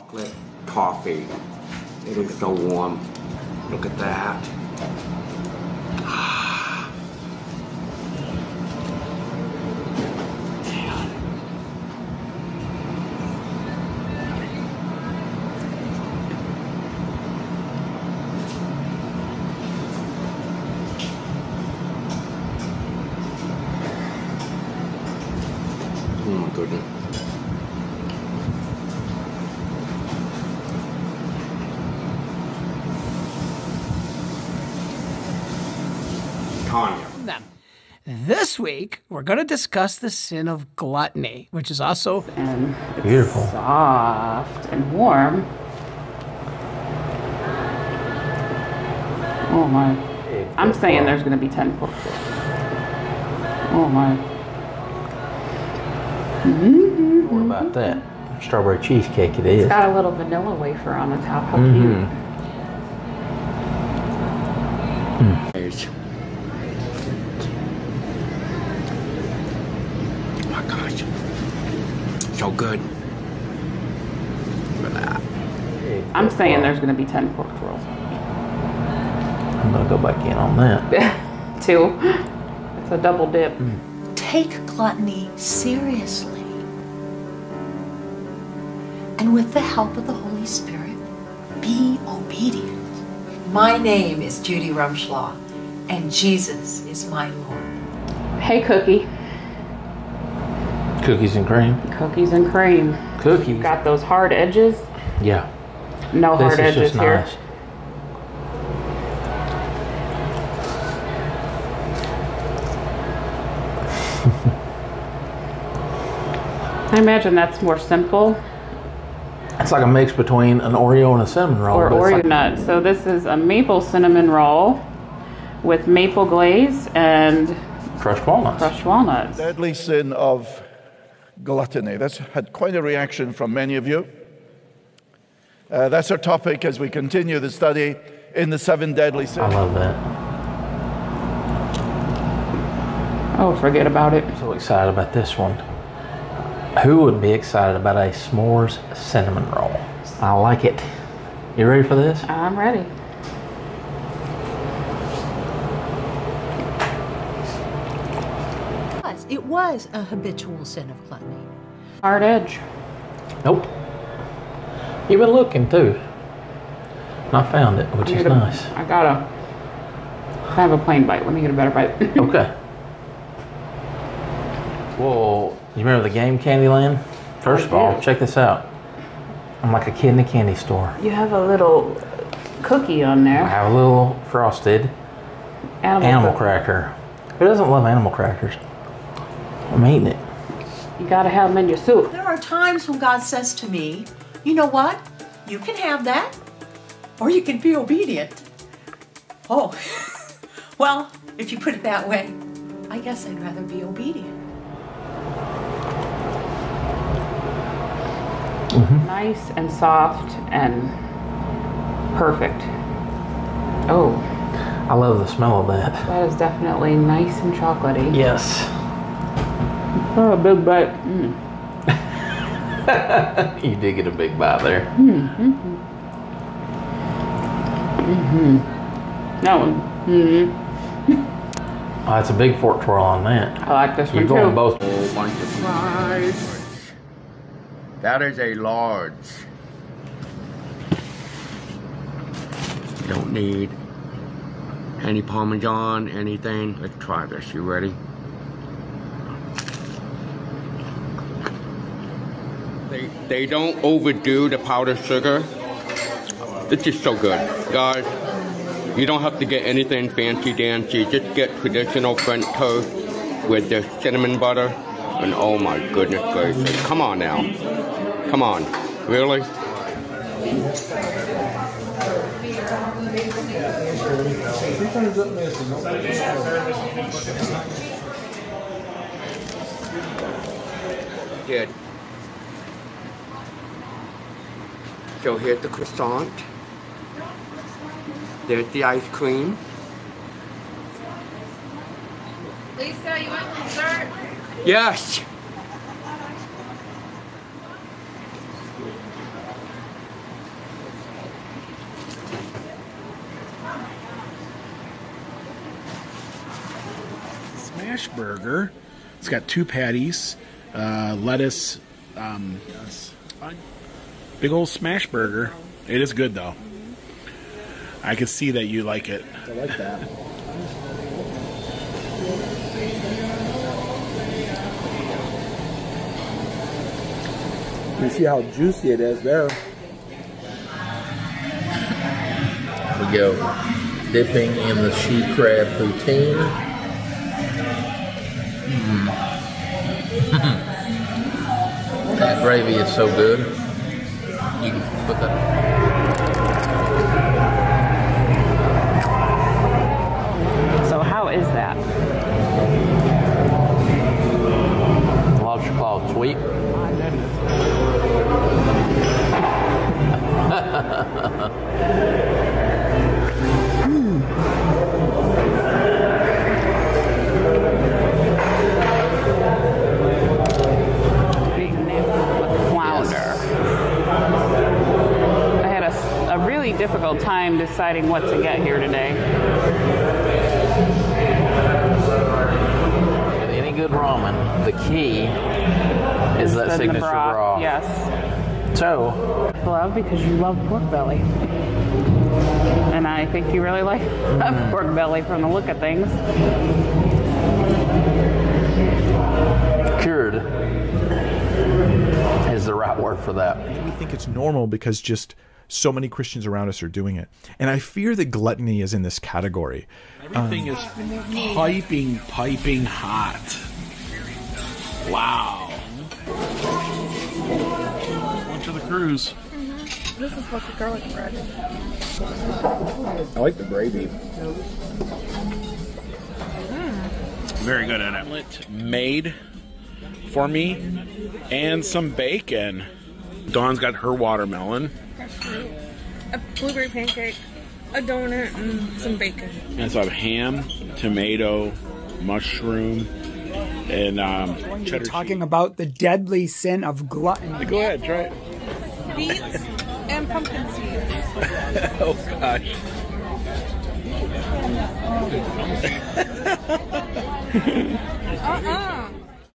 chocolate toffee. It is so warm. Look at that. Tanya. them. This week, we're going to discuss the sin of gluttony, which is also and Beautiful. soft and warm. Oh my. I'm saying there's going to be 10 foot. Oh my. What about that? Strawberry cheesecake it is. Got a little vanilla wafer on the top. How Mhm. There's- So good. Look at that. cute. I'm saying there's going to be 10 fork rolls. I'm gonna go back in on that. Two. It's a double dip. Mm. Take gluttony seriously. And with the help of the Holy Spirit, be obedient. My name is Judy Rumschlaw, and Jesus is my Lord. Hey, cookie. Cookies and cream. Cookies and cream. Cookies. Got those hard edges. Yeah. No This hard is edges just here. nice. I imagine that's more simple. It's like a mix between an Oreo and a cinnamon roll. or but Oreo like- nut. So this is a maple cinnamon roll with maple glaze and crushed walnuts. crushed walnuts. Deadly sin of gluttony. That's had quite a reaction from many of you. Uh, that's our topic as we continue the study in the seven deadly sins. I love that. Oh, forget about it. So excited about this one. Who would be excited about a s'mores cinnamon roll? I like it. You ready for this? I'm ready. It was a habitual sin of gluttony. Hard edge. Nope. You've been looking too. And I found it, which is a- nice. I got a. I have a plain bite. Let me get a better bite. Okay. Whoa. You remember the game Candyland? First I of all, check this out. I'm like a kid in a candy store. you have a little cookie on there. I have a little frosted Animal, animal cracker. Who doesn't love animal crackers? I'm eating it. You gotta have them in your soup. There are times when God says to me, you know what? You can have that, or you can be obedient. Oh, well, if you put it that way, I guess I'd rather be obedient. Mm-hmm. Nice and soft and perfect. Oh, I love the smell of that. that is definitely nice and chocolatey. Yes. Oh, a big bite. Mm. You did get a big bite there. Mm-hmm. Mm-hmm. That one. Mm. Oh, that's a big fork twirl on that. I like this one. You're one going both. Whole bunch of fries. That is a large. Don't need any Parmesan, anything. Let's try this. You ready? They, don't overdo the powdered sugar. This is so good. Guys, you don't have to get anything fancy dancy. Just get traditional French toast with the cinnamon butter. And oh my goodness gracious. Come on now. Come on. Really? Good. So here's the croissant. There's the ice cream. Lisa, you want dessert? Yes. Smash burger. It's got two patties, uh, lettuce, um, yes big old smash burger. It is good though. I can see that you like it. I like that. You see how juicy it is there. We go dipping in the she crab poutine. Mm. that gravy is so good. You can put that. Difficult time deciding what to get here today. With any good ramen, the key is that The signature broth, broth. Yes. So, Love because you love pork belly. And I think you really like mm. pork belly from the look of things. cured is the right word for that. we think it's normal because just so many Christians around us are doing it. And I fear that gluttony is in this category. Everything Um, is piping, piping hot. Wow. Went to the cruise. This is supposed to be garlic bread. I like the gravy. Very good at it. Made for me and some bacon. Dawn's got her watermelon. Fresh fruit. A blueberry pancake. A donut and some bacon. And so I have ham, tomato, mushroom, and um, We're cheddar talking about the deadly sin of gluttony. Go ahead, try it. Beets and pumpkin seeds. oh gosh. Uh-uh.